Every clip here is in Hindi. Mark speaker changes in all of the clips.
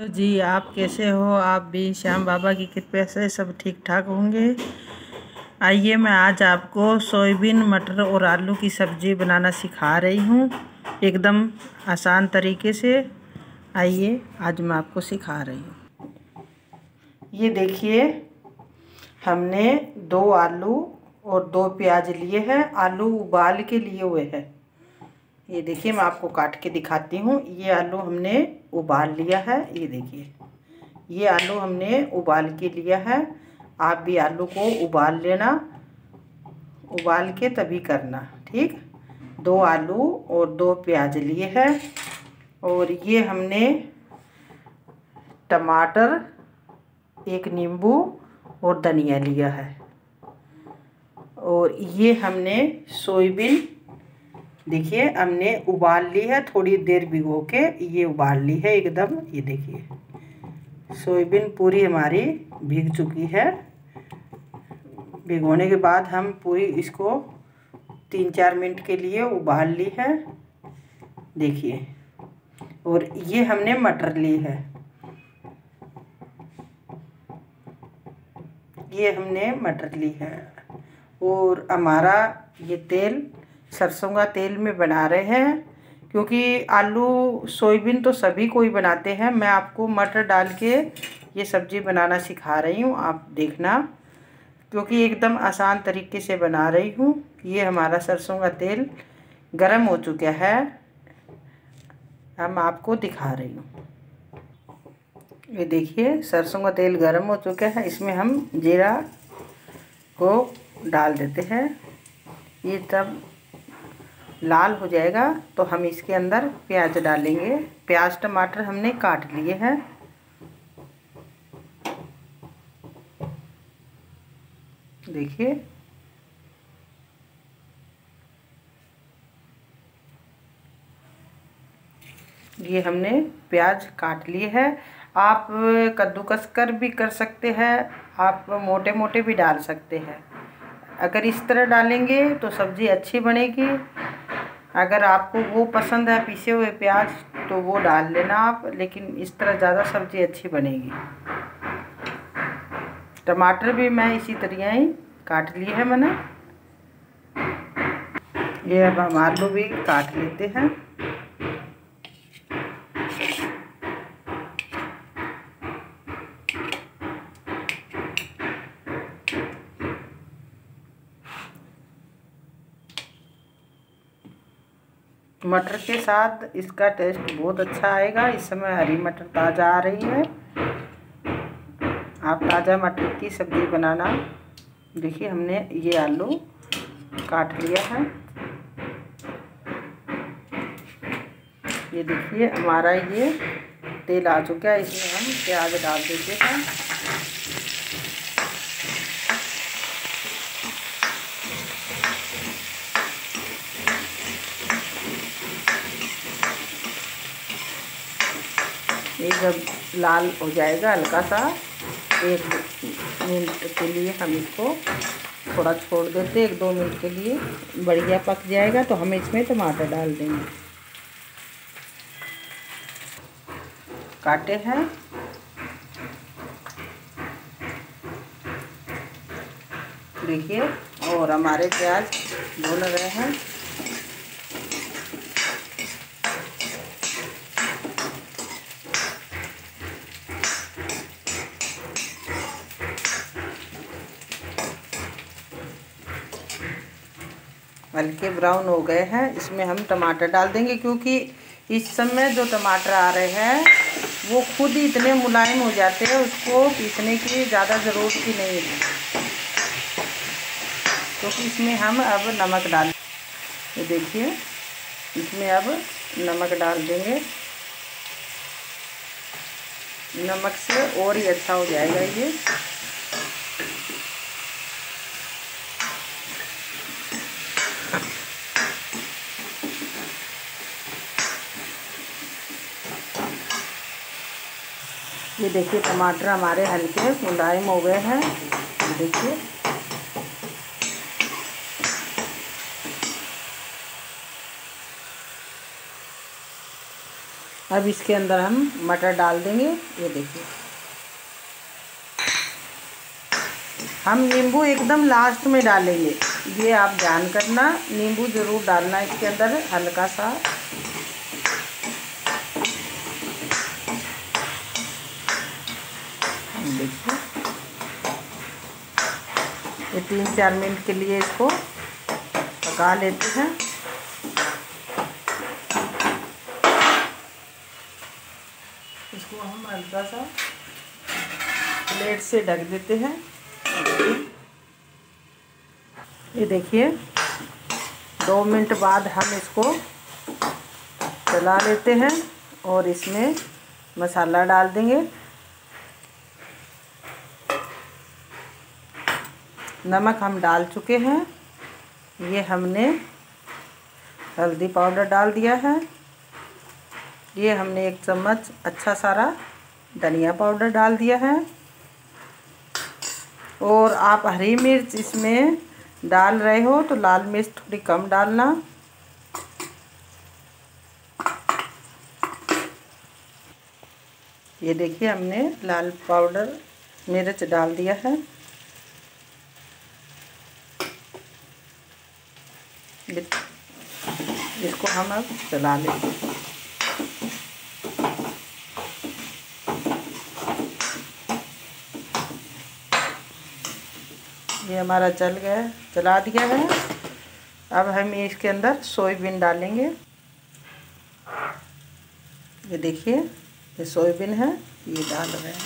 Speaker 1: तो जी, आप कैसे हो? आप भी श्याम बाबा की कृपा से सब ठीक ठाक होंगे। आइए, मैं आज आपको सोयाबीन, मटर और आलू की सब्ज़ी बनाना सिखा रही हूँ। एकदम आसान तरीके से। आइए, आज मैं आपको सिखा रही हूँ। ये देखिए, हमने दो आलू और दो प्याज लिए हैं। आलू उबाल के लिए हुए हैं। ये देखिए मैं आपको काट के दिखाती हूँ। ये आलू हमने उबाल लिया है। ये देखिए, ये आलू हमने उबाल के लिया है। आप भी आलू को उबाल लेना, उबाल के तभी करना, ठीक? दो आलू और दो प्याज लिए हैं और ये हमने टमाटर, एक नींबू और धनिया लिया है। और ये हमने सोयाबीन देखिए, हमने उबाल ली है, थोड़ी देर भिगो के ये उबाल ली है एकदम, ये देखिए। सोयाबीन पूरी हमारी भीग चुकी है। भिगोने के बाद हम पूरी इसको तीन चार मिनट के लिए उबाल ली है। देखिए, और ये हमने मटर ली है। ये हमने मटर ली है। और हमारा ये तेल सरसों का तेल में बना रहे हैं, क्योंकि आलू, सोयाबीन तो सभी कोई बनाते हैं। मैं आपको मटर डाल के ये सब्ज़ी बनाना सिखा रही हूँ, आप देखना। क्योंकि एकदम आसान तरीके से बना रही हूँ। ये हमारा सरसों का तेल गरम हो चुका है। हम आपको दिखा रही हूँ। ये देखिए, सरसों का तेल गरम हो चुका है। इसमें हम जीरा को डाल देते हैं। ये तब लाल हो जाएगा तो हम इसके अंदर प्याज डालेंगे। प्याज टमाटर हमने काट लिए हैं। देखिए। ये हमने प्याज काट लिए है। आप कद्दूकस कर भी कर सकते हैं, आप मोटे मोटे भी डाल सकते हैं। अगर इस तरह डालेंगे तो सब्ज़ी अच्छी बनेगी। अगर आपको वो पसंद है पीसे हुए प्याज तो वो डाल लेना आप, लेकिन इस तरह ज़्यादा सब्ज़ी अच्छी बनेगी। टमाटर भी मैं इसी तरह ही काट लिए है मैंने। ये अब हम आलू भी काट लेते हैं। मटर के साथ इसका टेस्ट बहुत अच्छा आएगा। इस समय हरी मटर ताज़ा आ रही है। आप ताज़ा मटर की सब्ज़ी बनाना। देखिए, हमने ये आलू काट लिया है। ये देखिए, हमारा ये तेल आ चुका है। इसमें हम प्याज डाल देते हैं। ये जब लाल हो जाएगा, हल्का सा। एक मिनट के लिए हम इसको थोड़ा छोड़ देते एक दो मिनट के लिए। बढ़िया पक जाएगा तो हम इसमें टमाटर डाल देंगे। काटे हैं। देखिए, और हमारे प्याज भून रहे हैं। हल्के ब्राउन हो गए हैं। इसमें हम टमाटर डाल देंगे क्योंकि इस समय जो टमाटर आ रहे हैं, वो खुद ही इतने मुलायम हो जाते हैं, उसको पीसने की ज़्यादा ज़रूरत ही नहीं है। तो इसमें हम अब नमक डाल, ये देखिए, इसमें अब नमक डाल देंगे। नमक से और ही अच्छा हो जाएगा ये। ये देखिए टमाटर हमारे हल्के मुलायम हो गए हैं। देखिए। अब इसके अंदर हम मटर डाल देंगे, ये देखिए। हम नींबू एकदम लास्ट में डालेंगे, ये आप ध्यान करना, नींबू ज़रूर डालना इसके अंदर हल्का सा। ये तीन चार मिनट के लिए इसको पका लेते हैं। इसको हम हल्का सा प्लेट से ढक देते हैं। ये देखिए, दो मिनट बाद हम इसको चला लेते हैं और इसमें मसाला डाल देंगे। नमक हम डाल चुके हैं। ये हमने हल्दी पाउडर डाल दिया है। ये हमने एक चम्मच अच्छा सारा धनिया पाउडर डाल दिया है। और आप हरी मिर्च इसमें डाल रहे हो तो लाल मिर्च थोड़ी कम डालना। ये देखिए हमने लाल पाउडर मिर्च डाल दिया है। इसको हम अब चला लेंगे ये हमारा चल गया है चला दिया है। अब हम इसके अंदर सोयाबीन डालेंगे। ये देखिए, ये सोयाबीन है, ये डाल रहे हैं।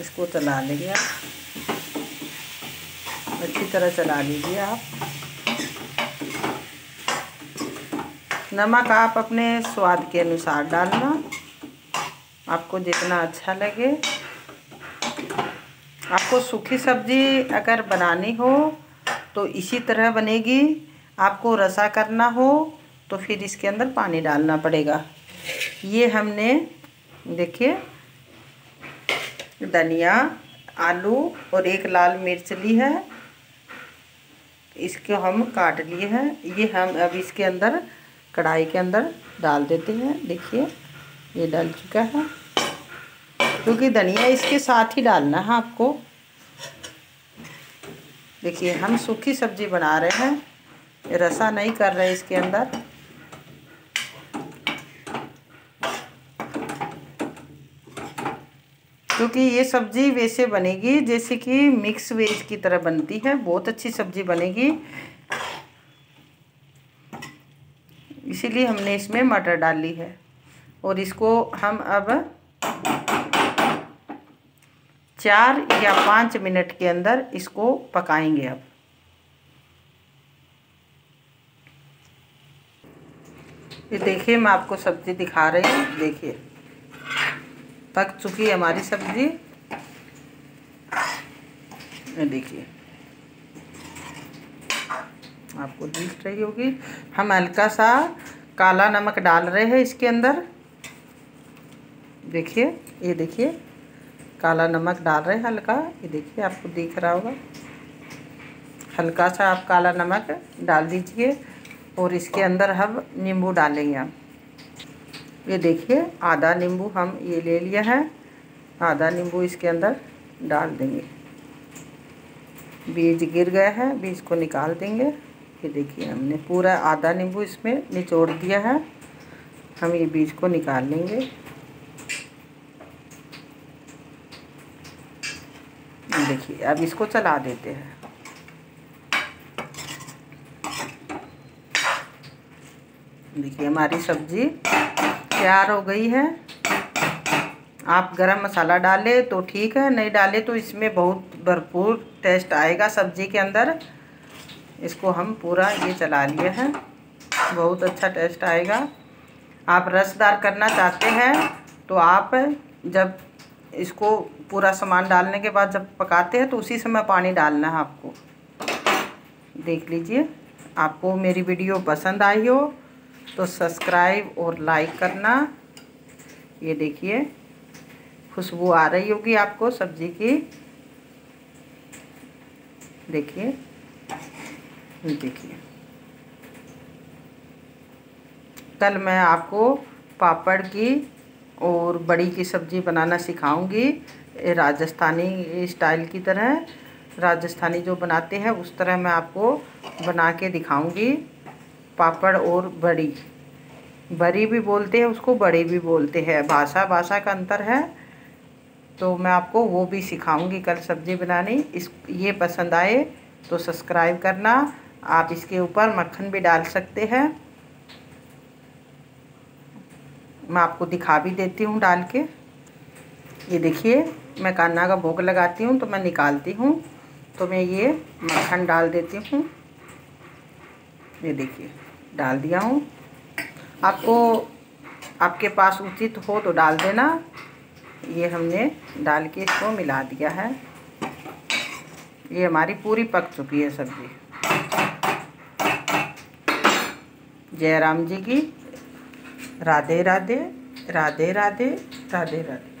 Speaker 1: इसको चला लेंगे आप। अच्छी तरह चला लीजिए आप। नमक आप अपने स्वाद के अनुसार डालना। आपको जितना अच्छा लगे। आपको सूखी सब्ज़ी अगर बनानी हो तो इसी तरह बनेगी। आपको रसा करना हो तो फिर इसके अंदर पानी डालना पड़ेगा। ये हमने, देखिए, धनिया, आलू और एक लाल मिर्च ली है। इसको हम काट लिए हैं। ये हम अब इसके अंदर कढ़ाई के अंदर डाल देते हैं। देखिए, ये डाल चुका है। क्योंकि धनिया इसके साथ ही डालना है आपको। देखिए, हम सूखी सब्ज़ी बना रहे हैं। रसा नहीं कर रहे इसके अंदर। क्योंकि ये सब्ज़ी वैसे बनेगी, जैसे कि मिक्स वेज की तरह बनती है। बहुत अच्छी सब्ज़ी बनेगी। इसीलिए हमने इसमें मटर डाली है। और इसको हम अब चार या पाँच मिनट के अंदर इसको पकाएँगे अब। ये देखिए, मैं आपको सब्ज़ी दिखा रही हूँ। देखिए। पक चुकी है हमारी सब्ज़ी। देखिए। आपको दिख रही होगी। हम हल्का सा काला नमक डाल रहे हैं इसके अंदर। देखिए, ये देखिए। काला नमक डाल रहे हैं हल्का। ये देखिए, आपको दिख रहा होगा। हल्का सा आप काला नमक डाल दीजिए और इसके अंदर हम नींबू डालेंगे हम। ये देखिए, आधा नींबू हम ये ले लिया है। आधा नींबू इसके अंदर डाल देंगे। बीज गिर गया है, बीज को निकाल देंगे। ये देखिए, हमने पूरा आधा नींबू इसमें निचोड़ दिया है। हम ये बीज को निकाल लेंगे। देखिए, अब इसको चला देते हैं। देखिए, हमारी सब्ज़ी तैयार हो गई है। आप गरम मसाला डाले तो ठीक है, नहीं डाले तो इसमें बहुत भरपूर टेस्ट आएगा सब्ज़ी के अंदर। इसको हम पूरा ये चला लिए हैं, बहुत अच्छा टेस्ट आएगा। आप रसदार करना चाहते हैं तो आप जब इसको पूरा सामान डालने के बाद जब पकाते हैं तो उसी समय पानी डालना है आपको। देख लीजिए, आपको मेरी वीडियो पसंद आई हो तो सब्सक्राइब और लाइक करना। ये देखिए, खुशबू आ रही होगी आपको सब्ज़ी की। देखिए देखिए। कल मैं आपको पापड़ की और बड़ी की सब्ज़ी बनाना सिखाऊँगी। राजस्थानी स्टाइल की तरह, राजस्थानी जो बनाते हैं, उस तरह मैं आपको बना के दिखाऊँगी। पापड़ और बड़ी। बड़ी भी बोलते हैं, उसको बड़ी भी बोलते हैं। भाषा भाषा का अंतर है। तो मैं आपको वो भी सिखाऊँगी कल सब्ज़ी बनानी। इस, ये पसंद आए तो सब्सक्राइब करना। आप इसके ऊपर मक्खन भी डाल सकते हैं। मैं आपको दिखा भी देती हूँ डाल के। ये देखिए, मैं कान्ना का भोग लगाती हूँ तो मैं निकालती हूँ। तो मैं ये मक्खन डाल देती हूँ। ये देखिए। डाल दिया हूँ। आपको आपके पास उचित हो तो डाल देना। ये हमने डाल के इसको मिला दिया है। ये हमारी पूरी पक चुकी है सब्ज़ी। जय राम जी की। राधे राधे राधे राधे राधे राधे।